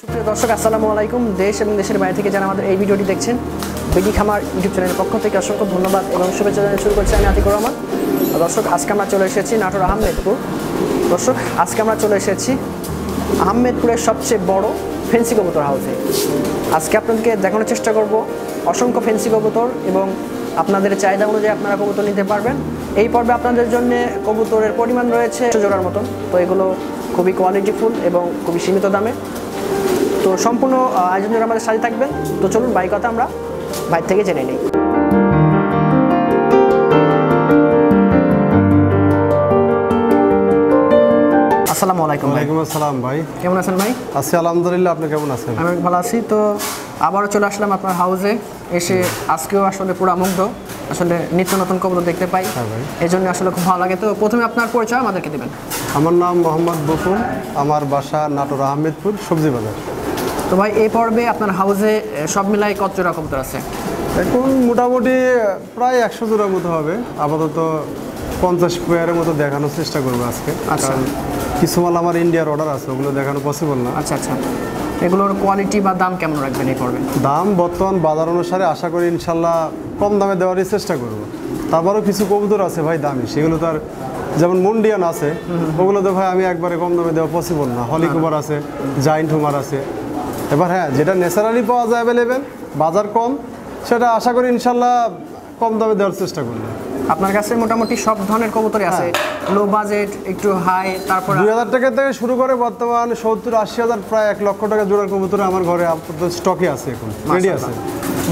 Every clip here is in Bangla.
সুপ্রিয় দর্শক, আসসালামু আলাইকুম। দেশ এবং দেশের বাইরে থেকে যারা আমাদের এই ভিডিওটি দেখছেন, বিডি খামার ইউটিউব চ্যানেলের পক্ষ থেকে অসংখ্য ধন্যবাদ এবং শুভেচ্ছা জানিয়ে শুরু করছি আমি আতিকুর রহমান। দর্শক, আজকে আমরা চলে এসেছি নাটোর আহমেদপুর। দর্শক, আজকে আমরা চলে এসেছি আহমেদপুরের সবচেয়ে বড় ফেন্সি কবুতর হাউসে। আজকে আপনাদেরকে দেখানোর চেষ্টা করব অসংখ্য ফেন্সি কবুতর এবং আপনাদের চাহিদা অনুযায়ী আপনারা কবুতর নিতে পারবেন। এই পর্বে আপনাদের জন্য কবুতরের পরিমাণ রয়েছে জোড়ার মতন। তো এগুলো খুবই কোয়ালিটিফুল এবং খুবই সীমিত দামে। তো সম্পূর্ণ আয়োজন আমাদের সাথে থাকবেন। তো চলুন ভাই কথা আমরা ভাই থেকে জেনে নিই। আসসালামু আলাইকুম ওয়ালাইকুম আসসালাম ভাই। কেমন আছেন ভাই? আছি আলহামদুলিল্লাহ আপনি কেমন আছেন? আমি ভালো আছি। তো আবারও চলে আসলাম আপনার হাউসে এসে আজকেও আসলে পুরো মুগ্ধ। আসলে নিত্য নতুন কবুতর দেখতে পাই। হ্যাঁ এই জন্য আসলে খুব ভালো লাগে। তো প্রথমে আপনার পরিচয় আমাদেরকে দেবেন। আমার নাম মোহাম্মদ বকুল। আমার বাসা নাটোর আহমেদপুর সবজি বাজার তো ভাই এই পর্বে আপনার হাউসে সব মিলাই কত জোড়া কবুতর আছে? এখন মোটামুটি প্রায় একশো জোড়ার মতো হবে। আপাতত পঞ্চাশ পেয়ারের মতো দেখানোর চেষ্টা করব আজকে। আচ্ছা। কারণ কিছু মাল আমার ইন্ডিয়ার অর্ডার আছে ওগুলো দেখানো পসিবল না। আচ্ছা আচ্ছা। এগুলোর কোয়ালিটি বা দাম কেমন রাখবেন এই পর্বে? দাম বর্তমান বাজার অনুসারে আশা করি ইনশাল্লাহ কম দামে দেওয়ারই চেষ্টা করব। তারপরও কিছু কবুতর আছে ভাই দামি, সেগুলো তার যেমন মুন্ডিয়ান আছে, ওগুলো তো ভাই আমি একবারে কম দামে দেওয়া পসিবল না। হলি কুমার আছে জাইন্ট হুমার আছে। এবার হ্যাঁ যেটা ন্যাচারালি পাওয়া যায় অ্যাভেলেবেল বাজার কম, সেটা আশা করি ইনশাল্লাহ কম দামে দেওয়ার চেষ্টা করব। আপনার কাছে মোটামুটি সব ধরনের কবুতরই আছে। লো বাজেট একটু হাই তারপর দুই হাজার টাকা থেকে শুরু করে বর্তমান সত্তর আশি হাজার প্রায় এক লক্ষ টাকা জোড়ার কবুতর আমার ঘরে স্টকে আছে এখন রেডি আছে।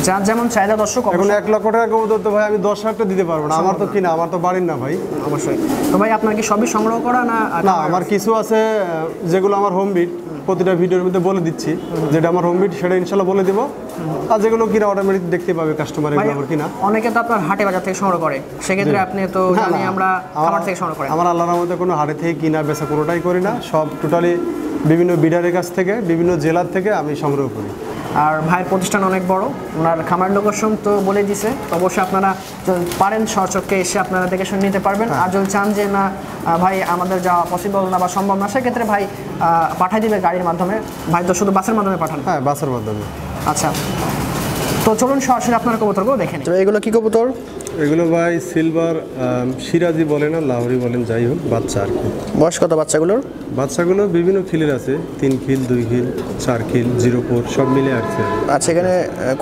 যার যেমন চাহিদা দর্শক এখন এক লক্ষ টাকা কবুতর তো ভাই আমি দশ হাজার দিতে পারব না। আমার তো কিনা আমার তো বাড়ির না ভাই অবশ্যই। তো ভাই আপনার কি সবই সংগ্রহ করা না না আমার কিছু আছে যেগুলো আমার হোম বিট প্রতিটা ভিডিওর মধ্যে বলে দিচ্ছি। যেটা আমার হোম বিট সেটা ইনশাল্লাহ বলে দিব। আর যেগুলো কিনা অটোমেটিক দেখতে পাবে কাস্টমার ভাই, এগুলো কিনা। অনেকে তো আপনার হাটে বাজার থেকে সংগ্রহ করে। সেক্ষেত্রে আপনি তো জানি আমরা আমার- থেকে সংগ্রহ করেন আমার আল্লাহর মধ্যে কোনো হাড়ে থেকে কিনা বেচা কোনোটাই করি না। সব টোটালি বিভিন্ন বিডারের কাছ থেকে বিভিন্ন জেলার থেকে আমি সংগ্রহ করি। আর ভাইয়ের প্রতিষ্ঠান অনেক বড় ওনার খামার লোকেশন তো বলে দিছে। তো অবশ্যই আপনারা পারেন সচককে এসে আপনারা দেখে শুনে নিতে পারবেন। হ্যাঁ। আর যদি চান যে না ভাই আমাদের যাওয়া পসিবল না বা সম্ভব না সেক্ষেত্রে ভাই পাঠাই দিবে গাড়ির মাধ্যমে। ভাই তো শুধু বাসের মাধ্যমে পাঠান। হ্যাঁ বাসের মাধ্যমে। আচ্ছা। তো চলুন সরাসরি আপনার কবুতরগুলো দেখেন তো এগুলো কি কবুতর? এগুলো ভাই সিলভার সিরাজি বলেন আর লাহোরি বলেন যাই হোক বাচ্চা আর কি। বয়স কত বাচ্চাগুলোর? বাচ্চাগুলো বিভিন্ন খিলের আছে তিন খিল দুই খিল চার খিল জিরো ফোর সব মিলে আসছে। আচ্ছা এখানে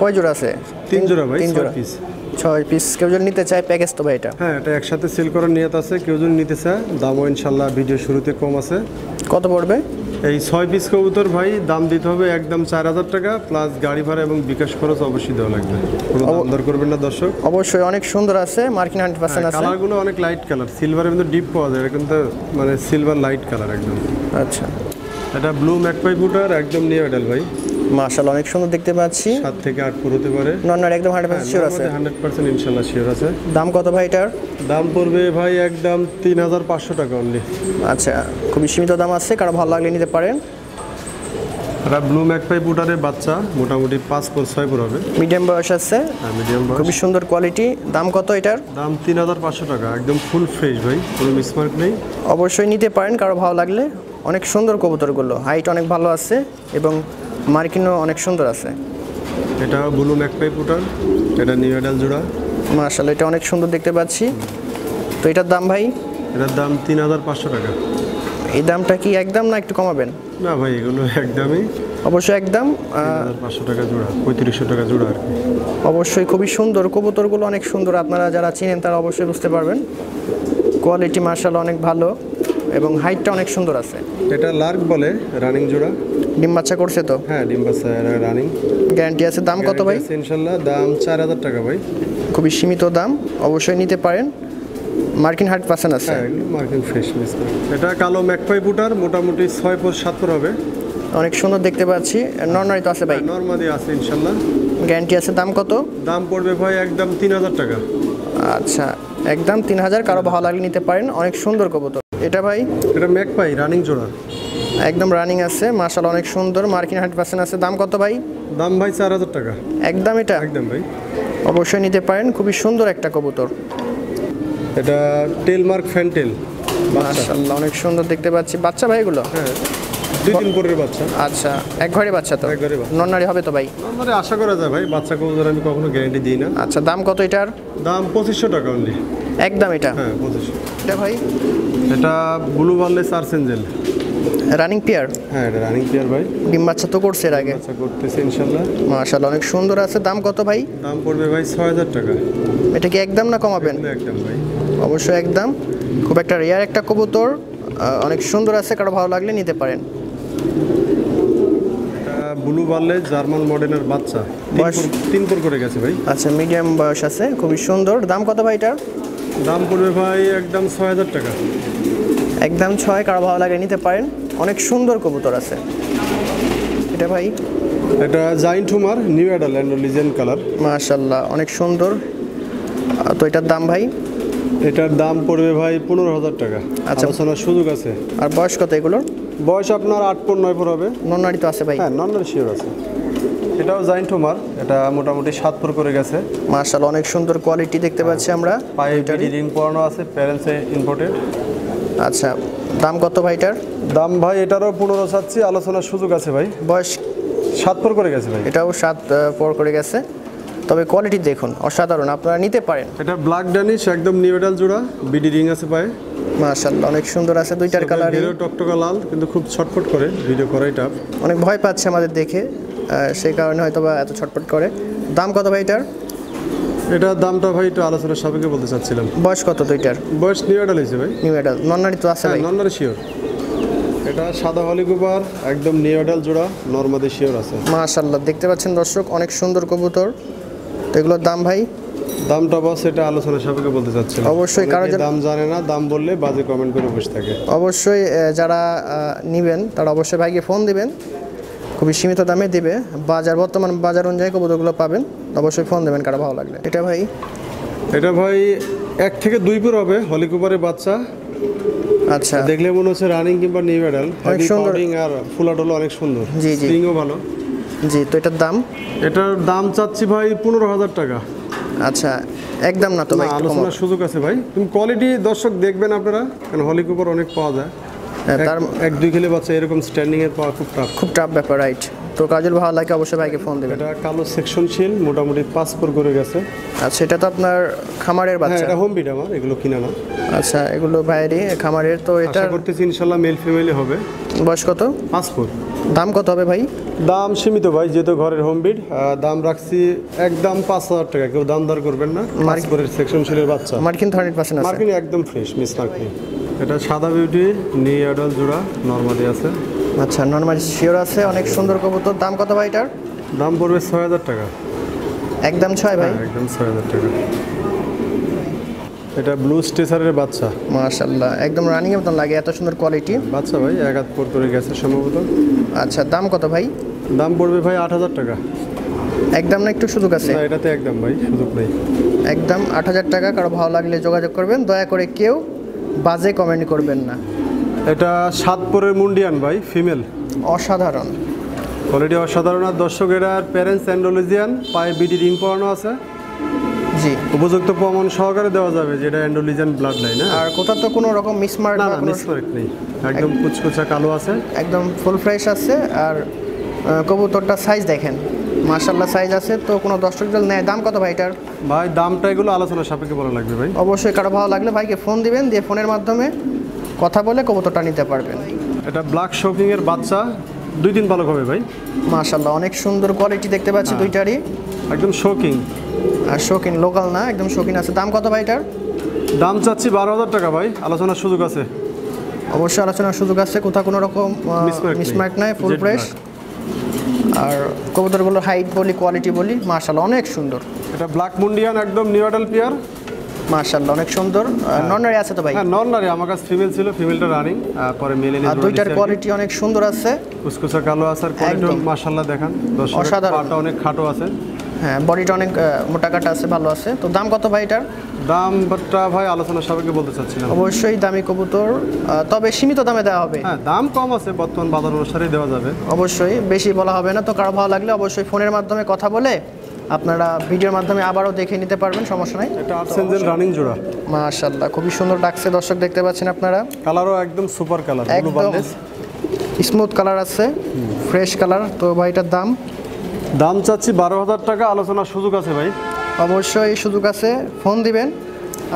কয় জোড়া আছে? তিন জোড়া ভাই তিন জোড়া। পিস ছয় পিস কেউ যদি নিতে চায় প্যাকেজ তো ভাই এটা। হ্যাঁ এটা একসাথে সেল করার নিয়ত আছে। কেউ যদি নিতে চায় দামও ইনশাল্লাহ ভিডিও শুরুতে কম আছে। কত পড়বে? এই ছয় পিস কবুতর ভাই দাম দিতে হবে একদম চার হাজার টাকা প্লাস গাড়ি ভাড়া এবং বিকাশ খরচ অবশ্যই দেওয়া লাগবে। কোনো দাম দর করবেন না দর্শক। অবশ্যই অনেক সুন্দর আছে মার্কিন হান্ড্রেড পার্সেন্ট আছে। কালারগুলো অনেক লাইট কালার সিলভারের কিন্তু ডিপ পাওয়া যায় এটা কিন্তু মানে সিলভার লাইট কালার একদম। আচ্ছা। এটা ব্লু ম্যাকপাই বুটার একদম নিয়ে ভাই। মার্শাল অনেক সুন্দর দেখতে পাচ্ছি। সাত থেকে আট ফুট হতে পারে। নন নন একদম হান্ড্রেড পার্সেন্ট শিওর আছে। হান্ড্রেড পার্সেন্ট ইনশাল্লাহ শিওর আছে। দাম কত ভাই এটার? দাম পড়বে ভাই একদম তিন হাজার পাঁচশো টাকা অনলি আচ্ছা খুবই সীমিত দাম আছে কারও ভালো লাগলে নিতে পারেন। এটা ব্লু ম্যাকপাই বুটারের বাচ্চা মোটামুটি পাঁচ ফুট ছয় ফুট হবে। মিডিয়াম বয়স আছে। মিডিয়াম খুবই সুন্দর কোয়ালিটি দাম কত এটার? দাম তিন হাজার পাঁচশো টাকা একদম ফুল ফ্রেশ ভাই কোনো মিসমার্ক নেই। অবশ্যই নিতে পারেন কারও ভালো লাগলে। অনেক সুন্দর কবুতরগুলো হাইট অনেক ভালো আছে এবং মার্কিনও অনেক সুন্দর আছে। এটা ব্লু ম্যাকপাই বুটার এটা নিউ এডাল জোড়া। মার্শাল এটা অনেক সুন্দর দেখতে পাচ্ছি। তো এটার দাম ভাই? এটার দাম তিন হাজার পাঁচশো টাকা। এই দামটা কি একদম না একটু কমাবেন? না ভাই এগুলো একদমই অবশ্যই একদম পাঁচশো টাকা জোড়া পঁয়ত্রিশশো টাকা জোড়া আর কি। অবশ্যই খুবই সুন্দর কবুতরগুলো অনেক সুন্দর আপনারা যারা চিনেন তারা অবশ্যই বুঝতে পারবেন। কোয়ালিটি মার্শাল অনেক ভালো এবং হাইটটা অনেক সুন্দর আছে। এটা লার্ক বলে রানিং জোড়া। ডিম বাচ্চা করছে তো? হ্যাঁ ডিম্বাসা রানিং গ্যারান্টি আছে দাম কত ভাই? ইনশাল্লাহ দাম চার হাজার টাকা ভাই। খুবই সীমিত দাম অবশ্যই নিতে পারেন। মার্কিন হার্ট পার্সেন্ট আছে। হ্যাঁ এগুলো ফ্রেশ মিস এটা কালো ম্যাকপাই বুটার মোটামুটি ছয় ফুট সাত ফুট হবে। অনেক সুন্দর দেখতে পাচ্ছি। নর্নারি তো আছে ভাই? নর্মালি আছে ইনশাল্লাহ। গ্যারান্টি আছে দাম কত? দাম পড়বে ভাই একদম তিন হাজার টাকা। আচ্ছা একদম তিন হাজার। কারও ভালো লাগলে নিতে পারেন। অনেক সুন্দর কবুতর। এটা ভাই? এটা ম্যাকপাই রানিং জোড়া। একদম রানিং আছে মার্শাল অনেক সুন্দর মার্কিন হার্ট পার্সেন্ট আছে। দাম কত ভাই? দাম ভাই চার হাজার টাকা। একদম এটা? একদম ভাই। অবশ্যই নিতে পারেন খুবই সুন্দর একটা কবুতর। এটা টেল মার্ক ফ্যান্টেল মাশাআল্লাহ অনেক সুন্দর দেখতে পাচ্ছি। বাচ্চা ভাইগুলো হ্যাঁ দুই পরের বাচ্চা। আচ্ছা এক ঘরে বাচ্চা তো? এক ঘরে নন্নারি হবে তো ভাই? আশা করা যায় ভাই বাচ্চা কবুতর আমি কখনো গ্যারান্টি দিই না। আচ্ছা দাম কত এটার? দাম পঁচিশশো টাকা অনলি একদম এটা? হ্যাঁ পঁচিশশো। এটা ভাই? এটা ব্লু বার্লে সার্চ এঞ্জেল রানিং পেয়ার হ্যাঁ এটা রানিং প্লেয়ার ভাই। ডিম বাচ্চা তো করছে এর আগে। আচ্ছা করতেছে ইনশাল্লাহ। মাশাআল্লাহ অনেক সুন্দর আছে। দাম কত ভাই? দাম পড়বে ভাই ছয় হাজার টাকা। এটা কি একদম না কমাবেন একদম ভাই। অবশ্যই একদম। খুব একটা রেয়ার একটা কবুতর। অনেক সুন্দর আছে কারও ভালো লাগলে নিতে পারেন। এটা ব্লু বার্লে জার্মান মডেলের বাচ্চা। তিন পর করে গেছে ভাই। আচ্ছা মিডিয়াম বয়স আছে খুবই সুন্দর। দাম কত ভাই এটার? দাম পড়বে ভাই একদম ছয় হাজার টাকা। একদম ছয় কারও ভালো লাগে নিতে পারেন। অনেক সুন্দর কবুতর আছে। এটা ভাই? এটা giant homer new adult and legend colour. মাশাল্লাহ অনেক সুন্দর। তো এটার দাম ভাই? এটার দাম পড়বে ভাই পনেরো হাজার টাকা। আচ্ছা। আলোচনার সুযোগ আছে। আর বয়স কত এগুলোর? বয়স আপনার আট পর নয় পর হবে। নন্নারি তো আছে ভাই। হ্যাঁ নন শিওর আছে। এটাও জাইন্ট হুমার এটা মোটামুটি সাত পর করে গেছে। মাশাল্লাহ অনেক সুন্দর কোয়ালিটি দেখতে পাচ্ছি আমরা। পায়ে রিং পরানো আছে প্যারেন্টসে ইম্পোর্টেড আচ্ছা দাম কত ভাইটার দাম ভাই এটারও পনেরো চাচ্ছি আলোচনার সুযোগ আছে ভাই। বয়স? সাত পর করে গেছে ভাই। এটাও সাত পর করে গেছে। তবে কোয়ালিটি দেখুন অসাধারণ আপনারা নিতে পারেন। এটা ব্ল্যাক ড্যানিশ একদম নিউ এডাল জোড়া বিডি রিং আছে পায়ে মাশাল্লাহ অনেক সুন্দর আছে দুইটার কালারই হিরো টকটকা লাল কিন্তু খুব ছটফট করে ভিডিও করাই টাফ অনেক ভয় পাচ্ছে আমাদের দেখে সেই কারণে হয়তো বা এত ছটফট করে। দাম কত ভাই এটার? এটার দামটা ভাই একটু আলোচনার সাপেক্ষে বলতে চাচ্ছিলাম। বয়স কত দুইটার? বয়স নিউ এডাল হয়েছে ভাই। নিউ এডাল নন্নারি তো আছে হ্যাঁ ভাই। নন্নারে শিওর এটা সাদা হলিকুপার একদম নিউ এডাল জোড়া নর্মাদি শিওর আছে। মাশাল্লাহ দেখতে পাচ্ছেন দর্শক অনেক সুন্দর কবুতর। তো এগুলোর দাম ভাই? দামটা বস এটা আলোচনার সাপেক্ষে বলতে চাচ্ছিলাম। অবশ্যই কারও দাম জানে না দাম বললে বাজে কমেন্ট করে বসে থাকে। অবশ্যই যারা নিবেন তারা অবশ্যই ভাইকে ফোন দিবেন। খুবই সীমিত দামে দিবে। বাজার বর্তমান বাজার অনুযায়ী কবুতরগুলো পাবেন। অবশ্যই ফোন দেবেন কারও ভালো লাগলে। এটা ভাই? এটা ভাই এক থেকে দুই পুর হবে হলিকুপারের বাচ্চা। আচ্ছা। দেখলে মনে হচ্ছে রানিং কিংবা নিউ অনেক সুন্দর। আর ফুলাডল অনেক সুন্দর। জি, জি। স্প্রিংও ভালো। জি তো এটার দাম? এটার দাম চাচ্ছি ভাই পনেরো হাজার টাকা। আচ্ছা একদম না তো ভাই আলোচনার সুযোগ আছে ভাই। তুমি কোয়ালিটি দর্শক দেখবেন আপনারা কারণ হলিকুপার অনেক পাওয়া যায়। তার এক দুই খেলে বাচ্চা এরকম স্ট্যান্ডিং এর পাওয়া খুব টাফ খুব টাফ ব্যাপার রাইট তো কাজল ভালো লাগে অবশ্যই ভাইকে ফোন দেবেন। এটা কালো সেকশন শিল মোটামুটি পাঁচ পর করে গেছে। আচ্ছা এটা তো আপনার খামারের হ্যাঁ বাচ্চা। এটা হোম বিট আমার এগুলো কিনা না। আচ্ছা এগুলো বাইরে খামারের তো আশা এটার করতেছি ইনশাল্লাহ মেল ফিমেলি হবে। বয়স কত? পাঁচ পর দাম কত হবে ভাই? দাম সীমিত ভাই যেহেতু ঘরের হোম বিট দাম রাখছি একদম পাঁচ হাজার টাকা। কেউ দাম দর করবেন না পরের সেকশন শিলের বাচ্চা। মার্কিন থার্টি পার্সেন্ট মার্কিন একদম ফ্রেশ মিস মার্কিন। এটা সাদা বিউটি নি অ্যাডাল জোড়া নর্মালি আছে। আচ্ছা নর্মাল শিওর আছে অনেক সুন্দর কবুতর। দাম কত ভাই এটার? দাম পড়বে ছয় হাজার টাকা। একদম ছয় ভাই? হ্যাঁ, একদম ছয় হাজার টাকা। এটা ব্লু স্টেসারের বাচ্চা। মাশাল্লাহ একদম রানিং এর মতন লাগে এত সুন্দর কোয়ালিটি বাচ্চা ভাই এক হাত পর করে গেছে সম্ভবত। আচ্ছা দাম কত ভাই? দাম পড়বে ভাই আট হাজার টাকা। একদম না একটু সুযোগ আছে? এটাতে একদম ভাই সুযোগ নেই। একদম আট হাজার টাকা কারও ভালো লাগলে যোগাযোগ করবেন। দয়া করে কেউ বাজে কমেন্ট করবেন না। এটা সাতপুরের মুন্ডিয়ান ভাই ফিমেল অসাধারণ। কোয়ালিটি অসাধারণ। আর দর্শক এটার প্যারেন্টস অ্যান্ডোলজিয়ান পায়ে বিডি রিং পরানো আছে। জি। উপযুক্ত প্রমাণ সহকারে দেওয়া যাবে যেটা অ্যান্ডোলিজিয়ান ব্লাড লাইন আর কোথাও তো কোনো রকম মিসমার্ক না মিসমার্ক নেই। একদম কুচকুচা কালো আছে। একদম ফুল ফ্রেশ আছে। আর আহ, কবুতরটার সাইজ দেখেন। মার্শাল্লাহ সাইজ আছে তো কোনো দর্শক যদি নেয়। দাম কত ভাই এটার? ভাই দামটা এগুলো আলোচনা সাপেক্ষে বলা লাগবে ভাই। অবশ্যই কারও ভালো লাগলে ভাইকে ফোন দিবেন দিয়ে ফোনের মাধ্যমে কথা বলে কবুতরটা নিতে পারবেন। এটা ব্ল্যাক শপিং এর বাচ্চা দুই দিন ভালো হবে ভাই। মার্শাল্লাহ অনেক সুন্দর কোয়ালিটি দেখতে পাচ্ছি দুইটারই। একদম শোকিং আর শৌখিন লোকাল না একদম শৌখিন আছে। দাম কত ভাই এটার? দাম চাচ্ছি বারো হাজার টাকা ভাই আলোচনার সুযোগ আছে। অবশ্যই আলোচনার সুযোগ আছে কোথাও কোনো রকম। মিসমার্ক নাই। ফুল ফ্রেশ আর কবুতরগুলোর হাইট বলি কোয়ালিটি বলি মার্শাল্লাহ অনেক সুন্দর। এটা ব্ল্যাক মুন্ডিয়ান একদম নিউ অ্যাডাল পিয়ার মার্শাল্লাহ অনেক সুন্দর। নর্নারি আছে তো ভাই? হ্যাঁ নন নারী আমার কাছে ফিমেল ছিল ফিমেলটা রানিং পরে মেল এনে আর দুইটার কোয়ালিটি অনেক সুন্দর আছে। কুসকুসা কালো আছে আর কোয়ালিটি মার্শাল্লাহ দেখেন। দর্শক অসাধারণ। পাটা অনেক খাটো আছে। হ্যাঁ বডিটা অনেক মোটা কাটা আছে ভালো আছে। তো দাম কত ভাই এটার? দামটা ভাই আলোচনার সাপেক্ষে বলতে চাচ্ছিলাম। অবশ্যই দামি কবুতর। তবে সীমিত দামে দেওয়া হবে। হ্যাঁ দাম কম আছে বর্তমান বাজার অনুসারে দেওয়া যাবে। অবশ্যই বেশি বলা হবে না। তো কারও ভালো লাগলে অবশ্যই ফোনের মাধ্যমে কথা বলে আপনারা ভিডিওর মাধ্যমে আবারও দেখে নিতে পারবেন সমস্যা নাই। এটা আর্সেঞ্জেল রানিং জোড়া। মাশাল্লাহ খুবই সুন্দর ডাকছে দর্শক দেখতে পাচ্ছেন আপনারা। কালারও একদম সুপার কালার একদম স্মুথ কালার আছে ফ্রেশ কালার তো ভাই এটার দাম? দাম চাচ্ছি বারো হাজার টাকা আলোচনার সুযোগ আছে ভাই? অবশ্যই সুযোগ আছে ফোন দিবেন।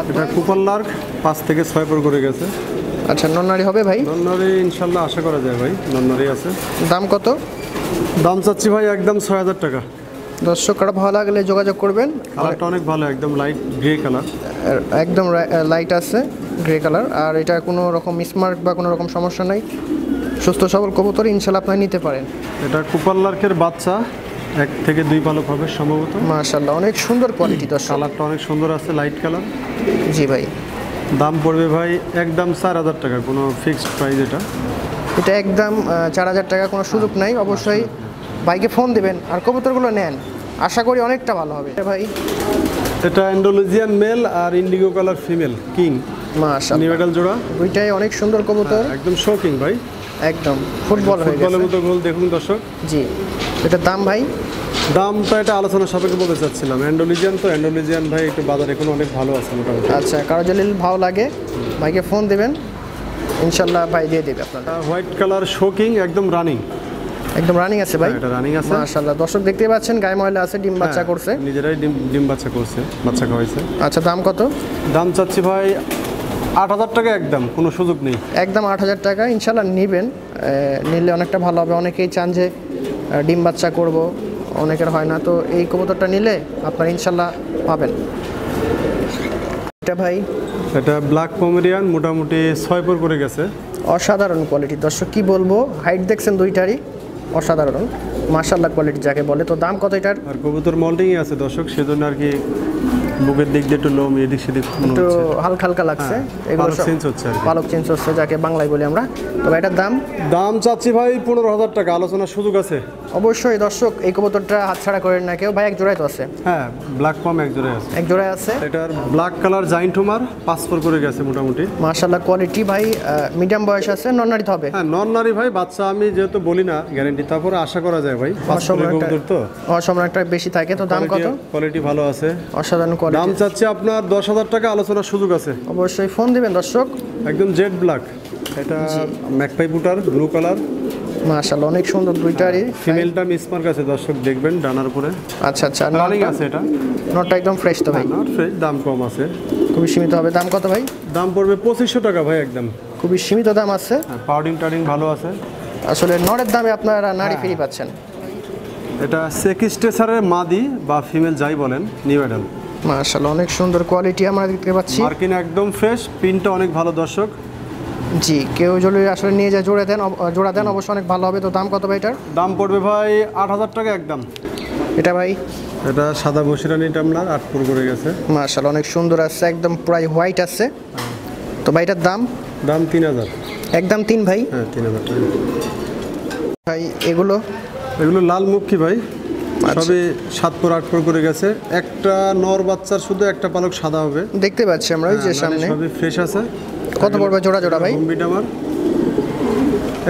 এটা কুপার লার্ক পাঁচ থেকে ছয় পর করে গেছে। আচ্ছা নন্নারি হবে ভাই? নন্নারি ইনশাল্লাহ আশা করা যায় ভাই নন্নারি আছে। দাম কত? দাম চাচ্ছি ভাই একদম ছয় হাজার টাকা। দর্শক কারও ভালো লাগলে যোগাযোগ করবেন। কালারটা অনেক ভালো একদম লাইট গ্রে কালার একদম লাইট আছে গ্রে কালার আর এটা কোনো রকম স্মার্ট বা কোনো রকম সমস্যা নাই। সুস্থ সবল কবুতর ইনশাল্লাহ আপনারা নিতে পারেন। এটা কুপার লার্কের বাচ্চা। এক থেকে দুই পালক হবে সম্ভবত। মাশাল্লাহ অনেক সুন্দর কোয়ালিটি দর্শক। কালারটা অনেক সুন্দর আছে লাইট কালার জি ভাই। দাম পড়বে ভাই একদম চার হাজার টাকা কোনো ফিক্সড প্রাইস এটা। এটা একদম চার হাজার টাকা কোনো সুযোগ নাই অবশ্যই ভাইকে ফোন দিবেন আর কবুতরগুলো নেন। আশা করি অনেকটা ভালো হবে। ভাই? এটা ইন্ডোনেজিয়ান মেল আর ইন্ডিগো কালার ফিমেল কিং মাশাল্লাহ নিউডাল জোড়া। দুইটাই অনেক সুন্দর কবুতর। একদম শোকিং ভাই। একদম ফুটবল হয়ে ফুটবলের মতো গোল দেখুন দর্শক। জি এটার দাম ভাই? দামটা এটা আলোচনা সাপেক্ষে বলতে চাচ্ছিলাম। অ্যান্ডোলিজিয়ান তো অ্যান্ডোলিজিয়ান ভাই একটু বাজার এখন অনেক ভালো আছে মোটামুটি। আচ্ছা কারও যদি ভালো লাগে ভাইকে ফোন দেবেন। ইনশাল্লাহ ভাই দিয়ে দেবে আপনাদের হোয়াইট কালার শোকিং একদম রানিং একদম রানিং আছে ভাই? এটা রানিং আছে। মাশাল্লাহ দর্শক দেখতে পাচ্ছেন গায়ে ময়লা আছে ডিম বাচ্চা হ্যাঁ, করছে। নিজেরাই ডিম ডিম বাচ্চা করছে বাচ্চা খাওয়াইছে। আচ্ছা দাম কত? দাম চাচ্ছি ভাই আট হাজার টাকা একদম কোনো সুযোগ নেই। একদম আট হাজার টাকা ইনশাল্লাহ নেবেন। নিলে অনেকটা ভালো হবে। অনেকেই চান যে ডিম বাচ্চা করব অনেকের হয় না। তো এই কবুতরটা নিলে আপনারা ইনশাল্লাহ পাবেন। এটা ভাই? এটা ব্ল্যাক পমেরিয়ান মোটামুটি ছয় পর করে গেছে। অসাধারণ কোয়ালিটি দর্শক কি বলব? হাইট দেখছেন দুইটারই। অসাধারণ। মার্শাল্লাহ কোয়ালিটি যাকে বলে। তো দাম কত এটার? আর কবুতর মল্টিংই আছে দর্শক সেজন্য আর কি বুকের দিক দিয়ে একটু লোম এদিক সেদিক একটু হালকা হালকা লাগছে। হ্যাঁ, এগুলো চেঞ্জ হচ্ছে আর পালক চেঞ্জ হচ্ছে যাকে বাংলায় বলি আমরা। তবে এটার দাম? দাম চাচ্ছি ভাই পনেরো হাজার টাকা। আলোচনার সুযোগ আছে। অবশ্যই দর্শক এই কবুতরটা হাতছাড়া করেন না কেউ। ভাই এক জোড়ায় তো আছে। হ্যাঁ ব্ল্যাক পাম এক জোড়ায় আছে। এক জোড়ায় আছে। এটার ব্ল্যাক কালার জাইন্ট হুমার পাসপোর করে গেছে মোটামুটি। মার্শাল্লাহ কোয়ালিটি ভাই মিডিয়াম বয়স আছে নন্নারিতে হবে। হ্যাঁ নন নারী ভাই বাচ্চা আমি যেহেতু বলি না গ্যারেন্টি তারপরে আশা করা যায় ভাই কবুতর তো। অসময় একটা বেশি থাকে তো দাম কত? কোয়ালিটি ভালো আছে। অসাধারণ কোয়ালিটি দাম চাচ্ছি আপনার দশ হাজার টাকা আলোচনার সুযোগ আছে। অবশ্যই ফোন দিবেন দর্শক। একদম জেড ব্ল্যাক এটা ম্যাকপাই বুটার ব্লু কালার মার্শাল্লাহ অনেক সুন্দর দুইটারই ফিমেলটা মিসমার্ক আছে দর্শক দেখবেন ডানার উপরে। আচ্ছা আচ্ছা রানিং আছে এটা। নটটা একদম ফ্রেশ তো ভাই। নট ফ্রেশ দাম কম আছে। খুবই সীমিত হবে। দাম কত ভাই? দাম পড়বে পঁচিশশো টাকা ভাই একদম। খুবই সীমিত দাম আছে। হ্যাঁ পাউডিং টাউডিং ভালো আছে। আসলে নরের দামে আপনারা নারী হ্যাঁ। ফ্রি পাচ্ছেন। এটা সেকিস্টেসারের মাদি বা ফিমেল যাই বলেন নিউ অ্যাডাল মার্শাল্লাহ অনেক সুন্দর কোয়ালিটি আমরা দেখতে পাচ্ছি। মার্কিন একদম ফ্রেশ পিনটা অনেক ভালো দর্শক। জি কেউ যদি আসলে নিয়ে যায় জোড়া দেন অব- জোড়া দেন অবশ্যই অনেক ভালো হবে। তো দাম কত ভাই এটার? দাম পড়বে ভাই আট হাজার টাকা একদম। এটা ভাই? এটা সাদা বসিরানি টামলার আট পুর করে গেছে। মার্শাল্লাহ অনেক সুন্দর আছে একদম প্রায় হোয়াইট আছে। তো ভাই এটার দাম? দাম তিন হাজার। একদম তিন ভাই? হ্যাঁ তিন হাজার। ভাই এগুলো? এগুলো লাল মুখী ভাই। আচ্ছা। সবই সাত পর আট পর করে গেছে। একটা নর বাচ্চার শুধু একটা পালক সাদা হবে। দেখতে পাচ্ছি আমরা ওই যে হ্যাঁ, সামনে। সবই ফ্রেশ আছে। কত পড়বে জোড়া জোড়া ভাই? হোমবিট আমার।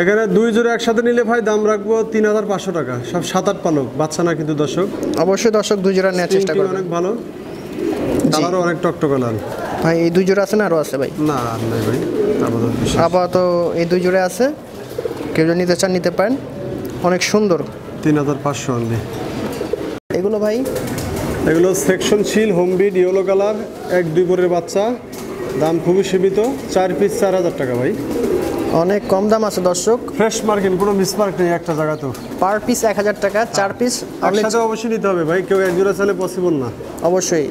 এখানে দুই জোড়া একসাথে নিলে ভাই দাম রাখব তিন হাজার পাঁচশো টাকা। সব সাত আট পালক বাচ্চা না কিন্তু দর্শক। অবশ্যই দর্শক দুই জোড়া নেওয়ার চেষ্টা করবেন অনেক ভালো। কালারও অনেক টকটকে লাল। ভাই এই দুই জোড়া আছে না আরও আছে ভাই? না আর নাই ভাই আপাতত আপাতত এই দুই জোড়া আছে। কেউ যদি নিতে চান নিতে পারেন। অনেক সুন্দর। তিন হাজার পাঁচশো অনলি এগুলো ভাই? এগুলো সেকশন শিল হোমবিড ইয়েলো কালার এক দুই পরের বাচ্চা। দাম খুবই সীমিত চার পিস চার হাজার টাকা ভাই। অনেক কম দাম আছে দর্শক। ফ্রেশ মার্কিন কোনো মিসমার্ক নেই একটা জায়গা তো পার পিস এক হাজার টাকা চার পিস একসাথে অবশ্যই নিতে হবে ভাই কেউ এক জোড়া চাইলে পসিবল না। অবশ্যই।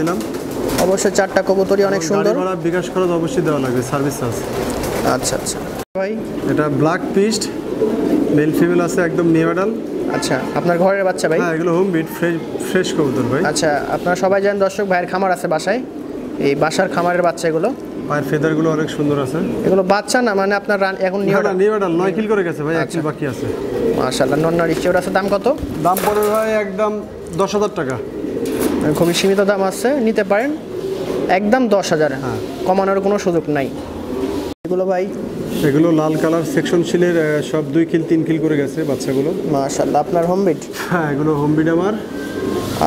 দিলাম। অবশ্যই চারটা কবুতরই অনেক সুন্দর। বিকাশ খরচ অবশ্যই দেওয়া লাগবে সার্ভিস চার্জ আচ্ছা আচ্ছা। ভাই এটা ব্ল্যাক পিস্ট মেল ফিমেল আছে একদম নিউডাল আচ্ছা আপনার ঘরের বাচ্চা ভাই? হ্যাঁ এগুলো হোম বিট ফ্রেশ ফ্রেশ কবুতর ভাই। আচ্ছা আপনারা সবাই জানেন দর্শক ভাইয়ের খামার আছে বাসায়। এই বাসার খামারের বাচ্চা এগুলো পায়ের ফেদারগুলো অনেক সুন্দর আছে। এগুলো বাচ্চা না মানে আপনার রান এখন নিউডাল নিউডাল নয় কিল করে গেছে ভাই এক আচ্ছা। কিল বাকি আছে। মাশাআল্লাহ নন্না রিচিওর আছে দাম কত? দাম পড়ে ভাই একদম দশ হাজার টাকা। খুবই সীমিত দাম আছে নিতে পারেন। একদম দশ হাজার। হ্যাঁ। কমানোর কোনো সুযোগ নাই। এগুলো ভাই এগুলো লাল কালার সেকশন শিলের আহ, সব দুই কিল তিন কিল করে গেছে বাচ্চাগুলো। মাশাআল্লাহ আপনার হোমবিট হ্যাঁ এগুলো হোমবিট আমার।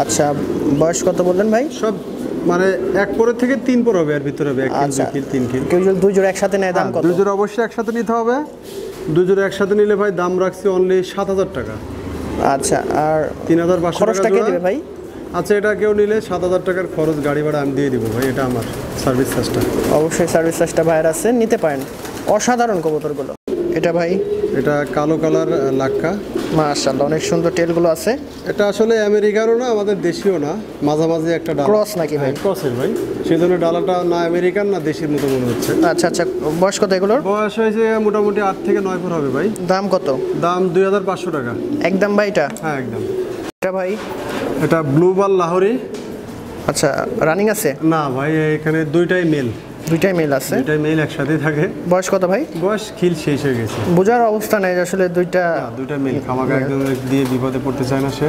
আচ্ছা বয়স কত বললেন ভাই? সব মানে এক পরের থেকে তিন পর হবে এর ভিতরে হবে এক কিল আচ্ছা। দুই কিল তিন কিল। কেউ যদি দুই জোড়া একসাথে নেয় দাম কত? দুই জোড়া অবশ্যই একসাথে নিতে হবে। দুই জোড়া একসাথে নিলে ভাই দাম রাখছি অনলি সাত হাজার টাকা। আচ্ছা আর তিন হাজার পাঁচশো টাকা খরচটা কে দেবে ভাই? আচ্ছা এটা কেউ নিলে সাত হাজার টাকার খরচ গাড়ি ভাড়া আমি দিয়ে দিব ভাই এটা আমার সার্ভিস চার্জটা অবশ্যই সার্ভিস চার্জটা ভাইয়ের আছে নিতে পারেন। অসাধারণ কবুতরগুলো। এটা ভাই? এটা কালো কালার লাক্কা। মাশাআল্লাহ অনেক সুন্দর টেলগুলো আছে। এটা আসলে আমেরিকারও না আমাদের দেশীয় না মাঝামাঝি একটা ডালা। Cross নাকি ভাই? ক্রসের ভাই। সেই জন্য ডালাটা না আমেরিকান না দেশির মতো মনে হচ্ছে। আচ্ছা আচ্ছা বয়স কত এগুলোর? বয়স হয়েছে মোটামুটি আট থেকে নয় ফুট হবে ভাই। দাম কত? দাম দুই হাজার পাঁচশো টাকা। একদম ভাই এটা? হ্যাঁ একদম। এটা ভাই? এটা ব্লু বাল লাহোরি। আচ্ছা রানিং আছে? না ভাই এখানে দুইটাই মেল দুইটাই মেল আছে। দুইটাই মেল একসাথেই থাকে। বয়স কত ভাই? বয়স খিল শেষ হয়ে গেছে। বোঝার অবস্থা নেই আসলে দুইটা দুইটা মেল খামাকা একদম দিয়ে বিপদে পড়তে চায় না সে।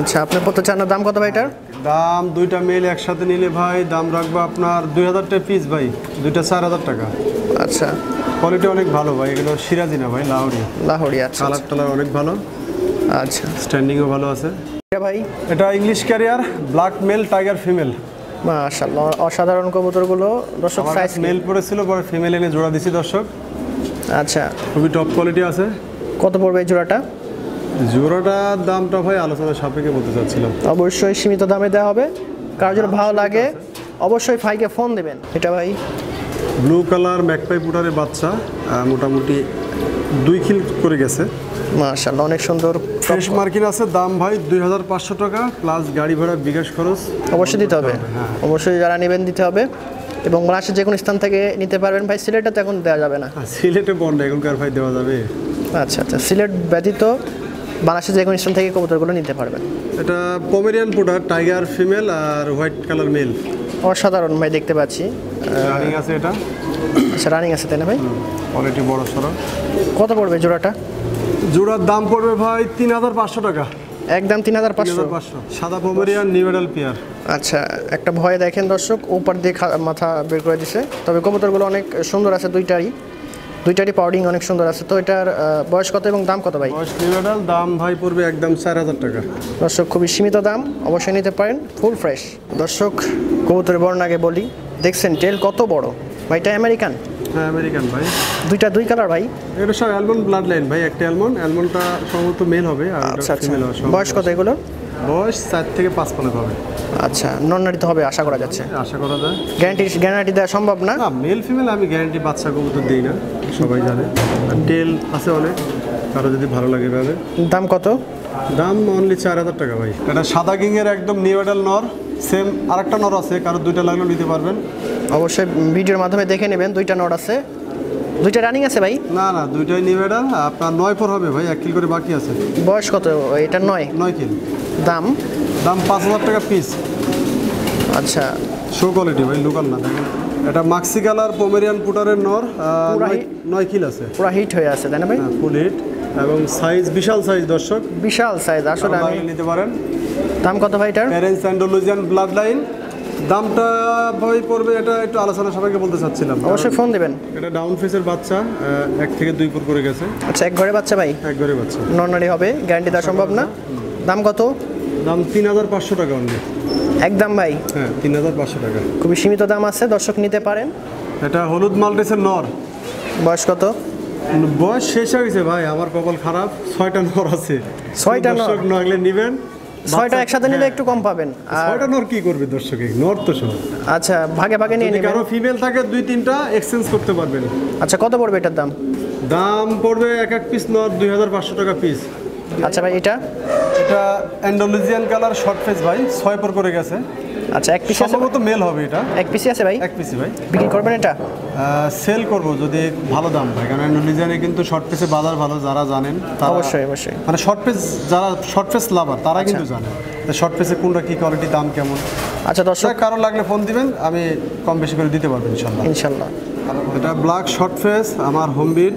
আচ্ছা আপনি কত চান দাম কত ভাই এটার? দাম দুইটা মেল একসাথে নিলে ভাই দাম রাখব আপনার দুই হাজার টাকা পিস ভাই দুইটা চার হাজার টাকা। আচ্ছা। কোয়ালিটি অনেক ভালো ভাই এগুলো সিরাজি না ভাই লাহোরি। লাহোরি আচ্ছা কালার টালার অনেক ভালো। আচ্ছা। স্ট্যান্ডিংও ভালো আছে। এটা ভাই। এটা English carrier black male tiger female মাশাআল্লাহ অসাধারণ কবুতরগুলো। দর্শক সাইজ মেল পড়েছিল পরে ফিমেল এনে জোড়া দিছি দর্শক। আচ্ছা। খুবই টপ কোয়ালিটি আছে। কত পড়বে এই জোড়াটা? জোড়াটার দামটা ভাই আলোচনার সাপেক্ষে বলতে চাচ্ছিলাম। অবশ্যই সীমিত দামে দেওয়া হবে। কারও যদি ভালো লাগে অবশ্যই ভাইকে ফোন দেবেন। এটা ভাই? ব্লু কালার ম্যাকপাই পুটারের বাচ্চা মোটামুটি দুই খিল করে গেছে। মাশাআল্লাহ অনেক সুন্দর। ফ্রেশ মার্কিন আছে দাম ভাই দুই হাজার পাঁচশো টাকা প্লাস গাড়ি ভাড়া বিকাশ খরচ। অবশ্যই দিতে হবে। হ্যাঁ। অবশ্যই যারা নেবেন দিতে হবে। এবং বাংলাদেশের যে কোনো স্থান থেকে নিতে পারবেন ভাই সিলেটে তো এখন দেওয়া যাবে না। আর সিলেটে বন্ড এখনকার ভাই দেওয়া যাবে। আচ্ছা আচ্ছা সিলেট ব্যতীত বাংলাদেশের যে কোনো স্থান থেকে কবুতরগুলো নিতে পারবেন। এটা পমেরিয়ান পুটার টাইগার ফিমেল আর হোয়াইট কালার মেল অসাধারণ ভাই দেখতে পাচ্ছি। রানিং আছে এটা। আচ্ছা রানিং আছে তাই না ভাই? কোয়ালিটি বড় সড়ো। কত পড়বে জোড়াটা? জোড়ার দাম পড়বে ভাই তিন হাজার পাঁচশো টাকা। একদম তিন হাজার পাঁচশো? সাদা পমেরিয়ান নিউডাল পেয়ার আচ্ছা একটা ভয় দেখেন দর্শক উপর দিয়ে মাথা বের করে দিছে। তবে কবুতরগুলো অনেক সুন্দর আছে দুইটারই। দুইটারই পাউডিং অনেক সুন্দর আছে। তো এটার বয়স কত এবং দাম কত ভাই? বয়স নিউডাল দাম ভাই পড়বে একদম চার হাজার টাকা। দর্শক খুবই সীমিত দাম অবশ্যই নিতে পারেন ফুল ফ্রেশ দর্শক কবুতরের বর্ণ আগে বলি দেখছেন টেল কত বড়? ভাই এটা আমেরিকান? হ্যাঁ আমেরিকান ভাই। দুইটা দুই কালার ভাই? এটা সব অ্যালমন্ড ব্লাড লাইন ভাই একটা অ্যালমন্ড অ্যালমন্ডটা সম্ভবত মেল হবে আর আচ্ছা আচ্ছা। ফিমেল বয়স কত এগুলোর? বয়স চার থেকে পাঁচ পালক হবে। আচ্ছা নন নারীতে হবে আশা করা যাচ্ছে। আশা করা যায়। গ্যারান্টি গ্যারান্টি দেওয়া সম্ভব না? না মেল ফিমেল আমি গ্যারান্টি বাচ্চা কবুতর দিই না সবাই জানে। টেল আছে অনেক কারও যদি ভালো লাগে এভাবে দাম কত? দাম অনলি চার হাজার টাকা ভাই। এটা সাদা কিংয়ের একদম নিউডাল নর সেম আরেকটা নর আছে কারও দুইটা লাগলেও নিতে পারবেন। অবশ্যই ভিডিওর মাধ্যমে দেখে নেবেন দুইটা নোট আছে। দুইটা রানিং আছে ভাই? না না দুইটাই নিউডাল আপনার নয় পর হবে ভাই এক কিল করে বাকি আছে। বয়স কত? এটা নয়। নয় কিল দাম? দাম পাঁচ হাজার টাকা পিস আচ্ছা। শো কোয়ালিটি ভাই লোকাল না। এটা মাক্সি কালার পোমেরিয়ান পুটারের নর নয়- কিল আছে। পুরো হিট হয়ে আছে তাই না ভাই? ফুল হিট এবং সাইজ বিশাল সাইজ দর্শক। বিশাল সাইজ আসলে আমি নিতে পারেন। দাম কত ভাই এটার? প্যারেন্টস অ্যান্ডোলুজিয়ান ব্লাড লাইন দামটা ভাই পড়বে এটা একটু আলোচনা সবাইকে বলতে চাচ্ছিলাম। অবশ্যই ফোন দেবেন। এটা ডাউন ফেসের বাচ্চা এক থেকে দুই ফুট করে গেছে। আচ্ছা এক ঘরে বাচ্চা ভাই? এক ঘরে বাচ্চা। নন হবে গ্যারান্টি দেওয়া সম্ভব না? দাম কত? দাম তিন হাজার পাঁচশো টাকা অনলি একদম ভাই। হ্যাঁ তিন হাজার পাঁচশো টাকা। খুবই সীমিত দাম আছে দর্শক নিতে পারেন। এটা হলুদ মাল্টিসের নর। বয়স কত? বয়স শেষ হয়ে গেছে ভাই আমার কপাল খারাপ। ছয়টা নর আছে। ছয়টা নর? নগলে নিবেন। ছয়টা একসাথে নিলে হ্যাঁ। একটু কম পাবেন। আর ছয়টা নর কি করবে দর্শক নর তো সব। আচ্ছা ভাগে ভাগে নিয়ে নেবেন। কারও ফিমেল থাকে দুই তিনটা এক্সচেঞ্জ করতে পারবেন। আচ্ছা কত পড়বে এটার দাম? দাম পড়বে এক এক পিস নর দুই হাজার পাঁচশো টাকা পিস আচ্ছা ভাই এটা? এটা অ্যান্ডোলুজিয়ান কালার শর্ট ফেস ভাই ছয় পর করে গেছে। আচ্ছা এক পিস আছে সম্ভবত মেল হবে এটা। এক পিসি আছে ভাই? এক পিসি ভাই। বিক্রি করবেন এটা? সেল করব যদি ভালো দাম পাই কারণ অ্যান্ডোলুজিয়ানে কিন্তু শর্ট ফেসে বাজার ভালো যারা জানেন তারা অবশ্যই অবশ্যই। মানে শর্ট ফেস যারা শর্ট ফেস লাভার তারা কিন্তু জানে শর্ট ফেসে কোনটা কি কোয়ালিটি দাম কেমন। আচ্ছা দর্শক কারও লাগলে ফোন দিবেন আমি কম বেশি করে দিতে পারব ইনশাল্লাহ। ইনশাল্লাহ। এটা ব্ল্যাক শর্ট ফেস আমার হোম বিড।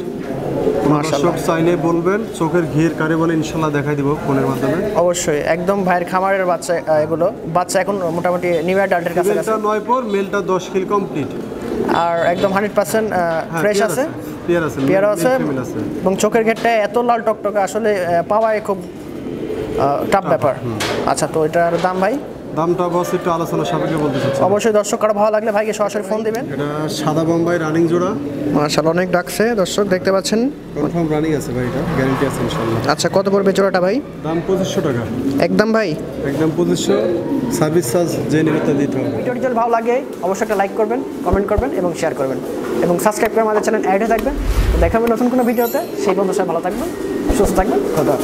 দর্শক চাইলে বলবেন চোখের ঘির কারে বলে ইনশাল্লাহ দেখাই দিব ফোনের মাধ্যমে। অবশ্যই একদম ভাইয়ের খামারের বাচ্চা এগুলো। বাচ্চা এখন মোটামুটি নিউ অ্যাডাল্টের কাছে মেলটা নয় পর মেলটা দশ কিল কমপ্লিট। আর একদম হান্ড্রেড পার্সেন্ট ফ্রেশ আছে পেয়ার আছে পেয়ার আছে। এবং চোখের ঘেরটা এত লাল টকটকে আসলে পাওয়ায় খুব টাফ ব্যাপার। আচ্ছা তো এটার দাম ভাই? দামটা বস একটু আলোচনা সাপেক্ষে বলতে চাচ্ছি। অবশ্যই দর্শক কারও ভালো লাগলে ভাইকে সরাসরি ফোন দিবেন। এটা সাদা বোম্বাই রানিং জোড়া। মার্শাল অনেক ডাকছে। দর্শক দেখতে পাচ্ছেন? কনফার্ম রানিং আছে ভাই এটা গ্যারেন্টি আছে ইনশাল্লাহ আচ্ছা কত পড়বে জোড়াটা ভাই? দাম পঁচিশশো টাকা। একদম ভাই। একদম পঁচিশশো। সার্ভিস চার্জ যে নেবে দিতে হবে। ভিডিওটি যদি ভালো লাগে অবশ্যই একটা লাইক করবেন কমেন্ট করবেন এবং শেয়ার করবেন। এবং সাবস্ক্রাইব করে আমাদের চ্যানেল অ্যাড হয়ে থাকবেন। দেখা হবে নতুন কোনো ভিডিওতে। সেই বন্ধু সবাই ভালো থাকবেন সুস্থ থাকবেন। ধন্যবাদ